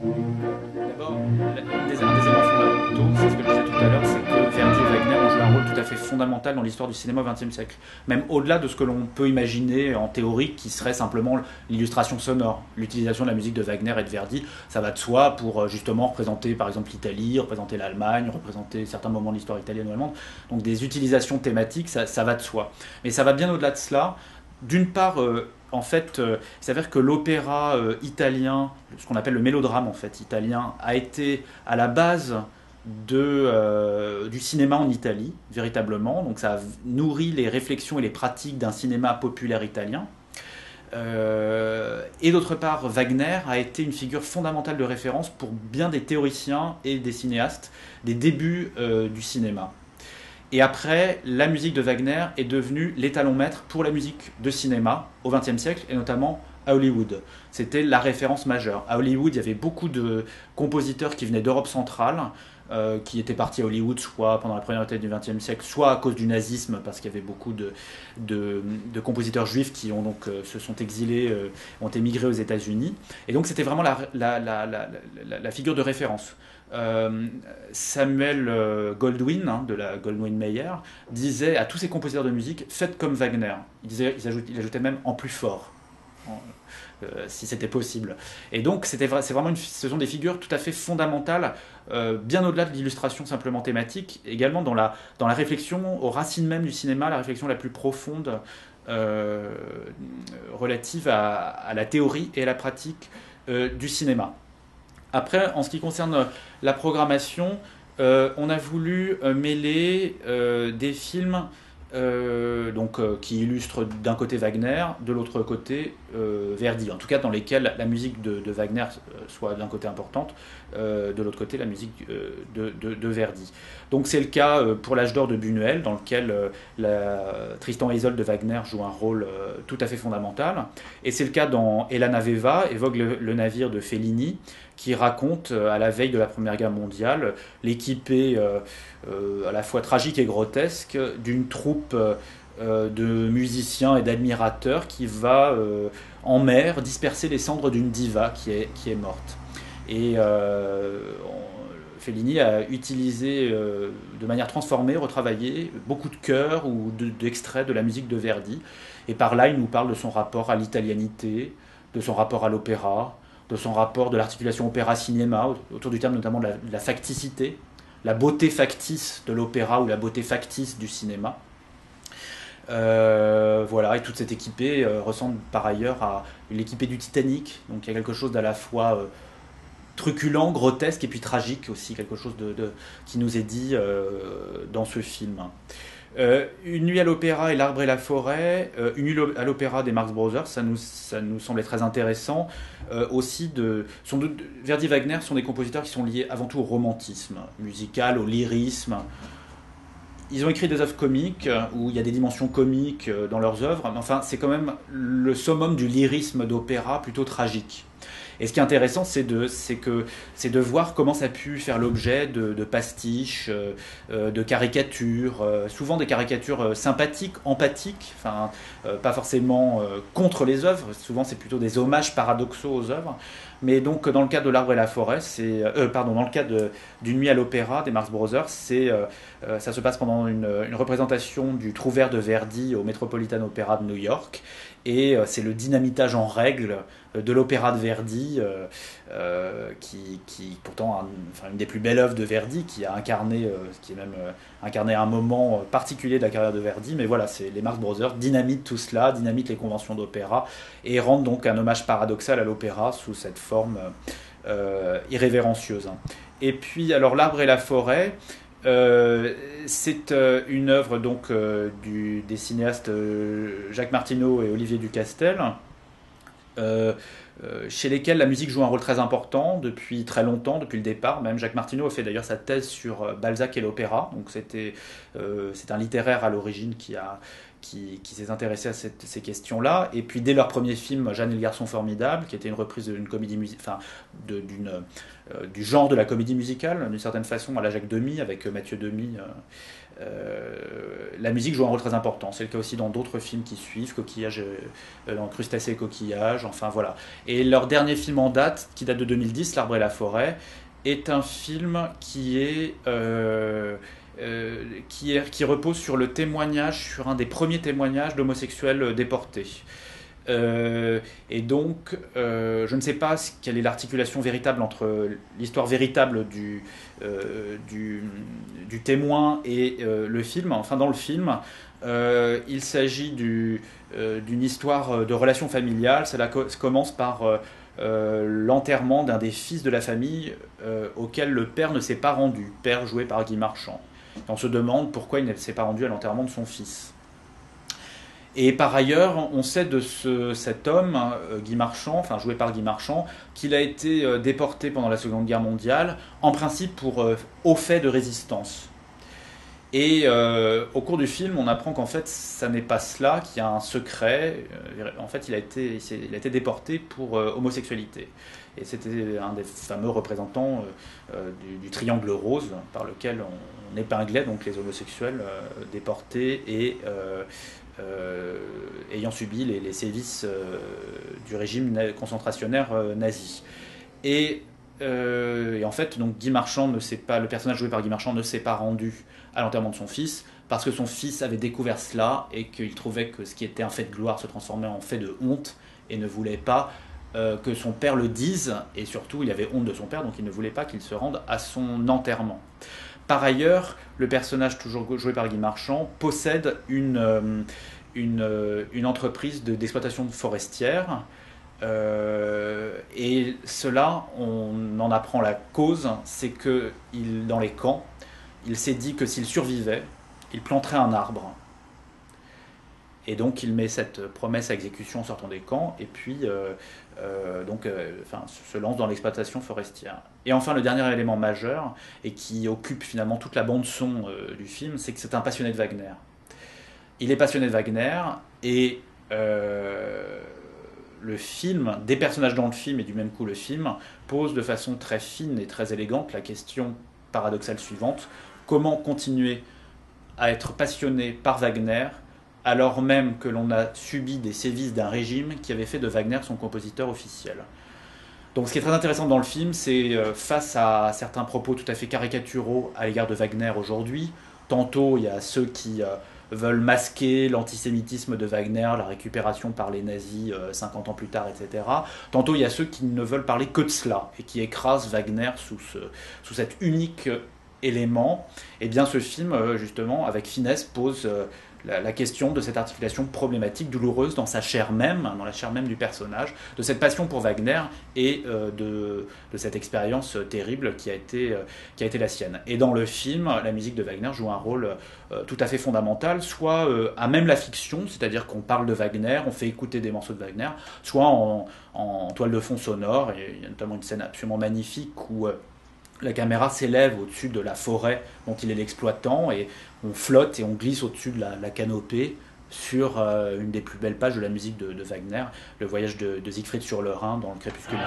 D'abord, un des éléments fondamentaux, c'est ce que je disais tout à l'heure, c'est que Verdi et Wagner ont joué un rôle tout à fait fondamental dans l'histoire du cinéma au XXe siècle. Même au-delà de ce que l'on peut imaginer en théorie, qui serait simplement l'illustration sonore. L'utilisation de la musique de Wagner et de Verdi, ça va de soi pour euh, justement représenter par exemple l'Italie, représenter l'Allemagne, représenter certains moments de l'histoire italienne ou allemande. Donc des utilisations thématiques, ça, va de soi. Mais ça va bien au-delà de cela. D'une part, euh, en fait, euh, il s'avère que l'opéra euh, italien, ce qu'on appelle le mélodrame en fait italien, a été à la base euh, du cinéma en Italie, véritablement. Donc ça a nourri les réflexions et les pratiques d'un cinéma populaire italien. Et d'autre part, Wagner a été une figure fondamentale de référence pour bien des théoriciens et des cinéastes des débuts du cinéma. Et après, la musique de Wagner est devenue l'étalon maître pour la musique de cinéma au XXe siècle, et notamment à Hollywood. C'était la référence majeure. À Hollywood, il y avait beaucoup de compositeurs qui venaient d'Europe centrale, euh, qui étaient partis à Hollywood soit pendant la première moitié du XXe siècle, soit à cause du nazisme, parce qu'il y avait beaucoup de, de, compositeurs juifs qui ont donc, euh, se sont exilés, euh, ont émigré aux États-Unis. Et donc c'était vraiment la, la, la, la, figure de référence. Euh, Samuel euh, Goldwyn, hein, de la Goldwyn Mayer, disait à tous ses compositeurs de musique faites comme Wagner. Il, ajoutait même en plus fort. Euh, si c'était possible. Et donc, c'était vraiment une, ce sont des figures tout à fait fondamentales, bien au-delà de l'illustration simplement thématique, également dans la, réflexion aux racines même du cinéma, la réflexion la plus profonde relative à, à, la théorie et à la pratique du cinéma. Après, en ce qui concerne la programmation, euh, on a voulu mêler des films euh, donc, euh, qui illustre d'un côté Wagner, de l'autre côté euh, Verdi, en tout cas dans lesquels la musique de, Wagner soit d'un côté importante, de l'autre côté la musique de, Verdi. Donc c'est le cas pour l'âge d'or de Buñuel, dans lequel Tristan et Isolde de Wagner joue un rôle tout à fait fondamental, et c'est le cas dans Elana Veva, évoque le, le navire de Fellini, qui raconte à la veille de la Première Guerre mondiale l'équipée à la fois tragique et grotesque d'une troupe euh, de musiciens et d'admirateurs qui va euh, en mer disperser les cendres d'une diva qui est, qui est morte. Et Fellini a utilisé de manière transformée, retravaillé beaucoup de chœurs ou d'extraits de, de, la musique de Verdi. Et par là, il nous parle de son rapport à l'italianité, de son rapport à l'opéra, de son rapport de l'articulation opéra-cinéma, autour du terme notamment de la facticité, la beauté factice de l'opéra ou la beauté factice du cinéma. Euh, voilà, et toute cette équipée euh, ressemble par ailleurs à l'équipée du Titanic. Donc il y a quelque chose d'à la fois euh, truculent, grotesque et puis tragique aussi, quelque chose qui nous est dit dans ce film. Une nuit à l'opéra et l'arbre et la forêt, une nuit à l'opéra des Marx Brothers, ça nous, ça nous semblait très intéressant. Aussi, de, sont de, Verdi et Wagner sont des compositeurs qui sont liés avant tout au romantisme musical, au lyrisme. Ils ont écrit des œuvres comiques où il y a des dimensions comiques dans leurs œuvres, mais enfin, c'est quand même le summum du lyrisme d'opéra plutôt tragique. Et ce qui est intéressant, c'est de, que, de voir comment ça a pu faire l'objet de, pastiches, euh, de caricatures, euh, souvent des caricatures euh, sympathiques, empathiques, enfin, euh, pas forcément euh, contre les œuvres, souvent c'est plutôt des hommages paradoxaux aux œuvres. Mais donc dans le cas de L'Arbre et la Forêt, c'est euh, pardon, dans le cas d'une nuit à l'opéra des Marx Brothers, c'est ça se passe pendant une, une, représentation du Trouvert de Verdi au Metropolitan Opera de New York et c'est le dynamitage en règle de l'opéra de Verdi, euh, euh, qui, qui, pourtant une des plus belles œuvres de Verdi, qui a incarné, euh, qui est même incarné un moment particulier de la carrière de Verdi. Mais voilà, c'est les Marx Brothers dynamitent tout cela, dynamitent les conventions d'opéra et rendent donc un hommage paradoxal à l'opéra sous cette forme irrévérencieuse. Et puis, alors l'arbre et la forêt. Euh, c'est euh, une œuvre donc euh, des cinéastes Jacques Martineau et Olivier Ducastel, chez lesquels la musique joue un rôle très important depuis très longtemps, depuis le départ. Même Jacques Martineau a fait d'ailleurs sa thèse sur Balzac et l'opéra. Donc c'était c'est un littéraire à l'origine qui a qui, s'est intéressé à ces questions-là. Et puis dès leur premier film, Jeanne et le garçon formidable, qui était une reprise d'une comédie enfin, d'une, euh, du genre de la comédie musicale, d'une certaine façon, à la Jacques Demy, avec euh, Mathieu Demy. Euh, la musique joue un rôle très important. C'est le cas aussi dans d'autres films qui suivent, Coquillage, dans Crustacés et Coquillages, enfin voilà. Et leur dernier film en date, qui date de 2010, L'Arbre et la Forêt, est un film qui est euh, qui, qui, repose sur le témoignage, sur un des premiers témoignages d'homosexuels déportés. Euh, et donc, euh, je ne sais pas quelle est l'articulation véritable entre l'histoire véritable du, du, du, témoin et le film. Enfin, dans le film, il s'agit d'une histoire de relation familiale. Cela commence par l'enterrement d'un des fils de la famille auquel le père ne s'est pas rendu, père joué par Guy Marchand on se demande pourquoi il ne s'est pas rendu à l'enterrement de son fils. Et par ailleurs, on sait de cet homme, euh, Guy Marchand, enfin joué par Guy Marchand, qu'il a été euh, déporté pendant la Seconde Guerre mondiale, en principe pour euh, au fait de résistance. Et au cours du film, on apprend qu'en fait, ça n'est pas cela, qu'il y a un secret. en fait, il a été, déporté pour homosexualité. Et c'était un des fameux représentants du, triangle rose par lequel on, on épinglait donc les homosexuels euh, déportés et euh, euh, ayant subi les, sévices du régime concentrationnaire nazi. Et, en fait, donc Guy Marchand ne pas, le personnage joué par Guy Marchand ne s'est pas rendu à l'enterrement de son fils parce que son fils avait découvert cela et qu'il trouvait que ce qui était un fait de gloire se transformait en fait de honte et ne voulait pas que son père le dise, et surtout il avait honte de son père, donc il ne voulait pas qu'il se rende à son enterrement. Par ailleurs, le personnage toujours joué par Guy Marchand possède une, euh, euh, entreprise d'exploitation forestière. Euh, et cela, on en apprend la cause, c'est que dans les camps, il s'est dit que s'il survivait, il planterait un arbre. Et donc il met cette promesse à exécution en sortant des camps, et puis donc, euh, enfin, se lance dans l'exploitation forestière. Et enfin, le dernier élément majeur, et qui occupe finalement toute la bande-son euh, du film, c'est que c'est un passionné de Wagner. Il est passionné de Wagner, et le film, des personnages dans le film, et du même coup le film, pose de façon très fine et très élégante la question paradoxale suivante comment continuer à être passionné par Wagner alors même que l'on a subi des sévices d'un régime qui avait fait de Wagner son compositeur officiel. Donc ce qui est très intéressant dans le film, c'est euh, face à certains propos tout à fait caricaturaux à l'égard de Wagner aujourd'hui, tantôt il y a ceux qui euh, veulent masquer l'antisémitisme de Wagner, la récupération par les nazis 50 euh, ans plus tard, etc. Tantôt il y a ceux qui ne veulent parler que de cela et qui écrasent Wagner sous, ce, sous cet unique élément. Et eh bien ce film, justement, avec finesse, pose la, question de cette articulation problématique, douloureuse dans sa chair même, dans la chair même du personnage, de cette passion pour Wagner et euh, de, cette expérience terrible qui a, été, euh, qui a été la sienne. Et dans le film, la musique de Wagner joue un rôle euh, tout à fait fondamental, soit à même la fiction, c'est-à-dire qu'on parle de Wagner, on fait écouter des morceaux de Wagner, soit en, en toile de fond sonore, et il y a notamment une scène absolument magnifique où la caméra s'élève au-dessus de la forêt dont il est l'exploitant et on flotte et on glisse au-dessus de la, canopée sur euh, une des plus belles pages de la musique de, Wagner, le voyage de, Siegfried sur le Rhin dans le crépuscule des